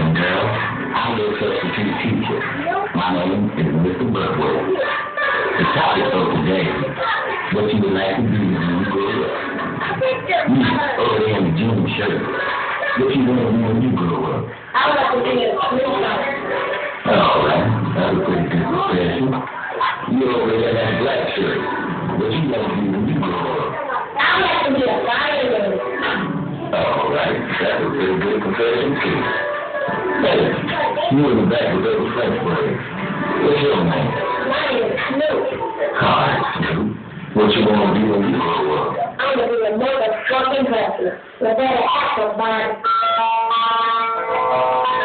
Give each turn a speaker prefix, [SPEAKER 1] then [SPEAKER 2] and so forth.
[SPEAKER 1] young girl. I'm your substitute teacher. My name is Mr. Buckwort. The topic of today, what you would like to do when you grow up. Over there in the jean shirt. What you want to do when you grow up?
[SPEAKER 2] I would like to be a officer.
[SPEAKER 1] All right, that's a pretty good profession. You over there in that black shirt. What you want to do when you grow up?
[SPEAKER 2] I would like to be a fireman.
[SPEAKER 1] All right, that's a pretty good profession too. Hey, you in the back with those French words. What's your name?
[SPEAKER 2] My name is Snoop.
[SPEAKER 1] Hi, Snoop. What you to be when you grow up?
[SPEAKER 2] I'm to be a motherfucking hustler. With that apple body